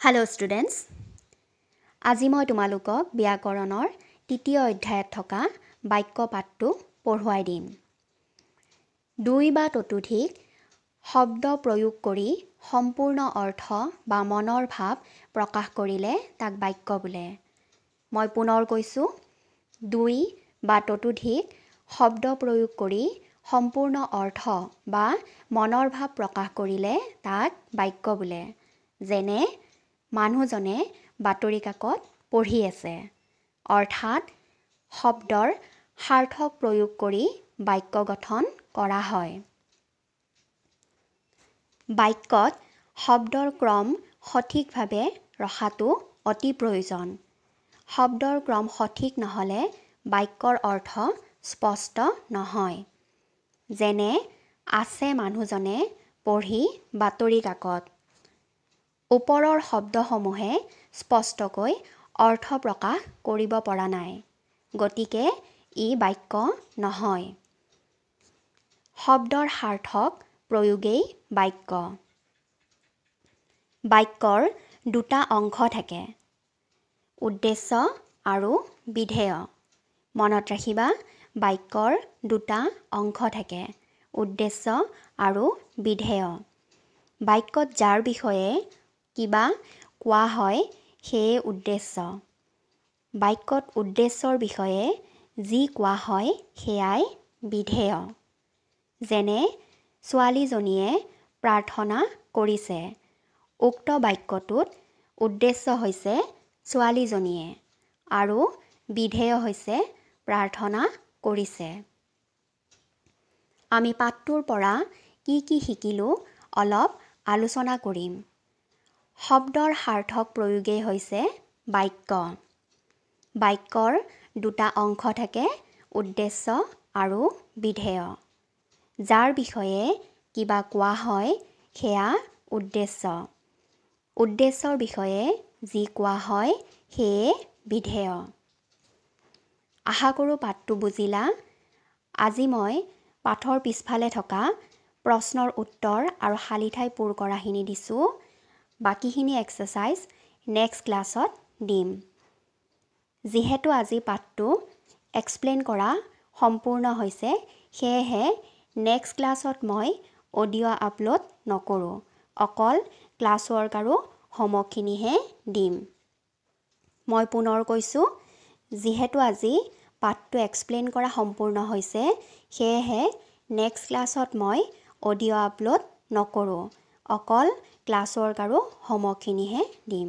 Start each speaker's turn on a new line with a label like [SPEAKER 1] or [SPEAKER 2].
[SPEAKER 1] Hello students আজি মই তোমালোকক ব্যাকৰণৰ তৃতীয় অধ্যায়ত থকা বাক্য পাঠটো পঢ়ুৱাই দিম। দুই বা ততোধিক শব্দ প্ৰয়োগ কৰি সম্পূৰ্ণ অৰ্থ বা মনৰ ভাৱ প্ৰকাশ কৰিলে তাক বাক্য বোলে। মই পুনৰ কৈছোঁ দুই বা ততোধিক শব্দ প্ৰয়োগ কৰি সম্পূৰ্ণ অৰ্থ বা মনৰ ভাৱ প্ৰকাশ কৰিলে তাক বাক্য বোলে। যেনে মানুহজনে বাতৰি কাকত পঢ়ি আছে। অৰ্থাৎ শব্দৰ সাৰ্থক প্ৰয়োগ কৰি বাক্য গঠন কৰা হয়। বাক্যত শব্দৰ ক্ৰম সঠিকভাৱে ৰখাটো অতি প্ৰয়োজন। শব্দৰ ক্ৰম সঠিক নহ'লে বাক্যৰ অৰ্থ স্পষ্ট নহয়। যেনে আছে মানুহজনে পঢ়ি বাতৰি কাকত। ওপৰৰ শব্দসমূহে স্পষ্টকৈ অৰ্থ প্ৰকাশ কৰিব পৰা নাই। গতিকে ই বাক্য নহয়। শব্দৰ সাৰ্থক প্ৰয়োগেই বাক্য। বাক্যৰ দুটা অংশ থাকে। উদ্দেশ্য আৰু বিধেয়। মনত ৰাখিবা বাক্যৰ দুটা অংশ থাকে। উদ্দেশ্য আৰু বিধেয়। বাক্যত যাৰ বিষয়ে কিবা কোৱা হয় সেয়ে উদ্দেশ্য। বাক্যত উদ্দেশ্যৰ বিষয়ে যি কোৱা হয় সেয়াই বিধেয়। যেনে ছোৱালীজনীয়ে প্ৰাৰ্থনা কৰিছে। উক্ত বাক্যটোত উদ্দেশ্য হৈছে ছোৱালীজনীয়ে আৰু বিধেয় হৈছে প্ৰাৰ্থনা কৰিছে। আমি পাঠটোৰ পৰা কি কি শিকিলোঁ অলপ আলোচনা কৰিম। শব্দৰ সাৰ্থক প্ৰয়োগেই হৈছে বাক্য। বাক্যৰ দুটা অংশ থাকে উদ্দেশ্য আৰু বিধেয়। যাৰ বিষয়ে কিবা কোৱা হয় সেয়া উদ্দেশ্য। উদ্দেশ্যৰ বিষয়ে যি কোৱা হয় সেয়ে বিধেয়। আশা কৰোঁ পাঠটো বুজিলা। আজি মই পাঠৰ পিছফালে থকা প্ৰশ্নৰ উত্তৰ আৰু খালী ঠাই পূৰ কৰাখিনি দিছোঁ। বাকীখিনি এক্সাৰচাইজ নেক্সট ক্লাছত দিম। যিহেতু আজি পাঠটো এক্সপ্লেইন কৰা সম্পূৰ্ণ হৈছে সেয়েহে নেক্সট ক্লাছত মই অডিঅ' আপলোড নকৰোঁ অকল ক্লাছ ৱৰ্ক আৰু হোমৱৰ্কখিনিহে দিম। মই পুনৰ কৈছোঁ যিহেতু আজি পাঠটো এক্সপ্লেইন কৰা সম্পূৰ্ণ হৈছে সেয়েহে নেক্সট ক্লাছত মই অডিঅ' আপলোড নকৰোঁ অকল ক্লাছ ৱৰ্ক আৰু হোমৱৰ্কখিনিহে দিম।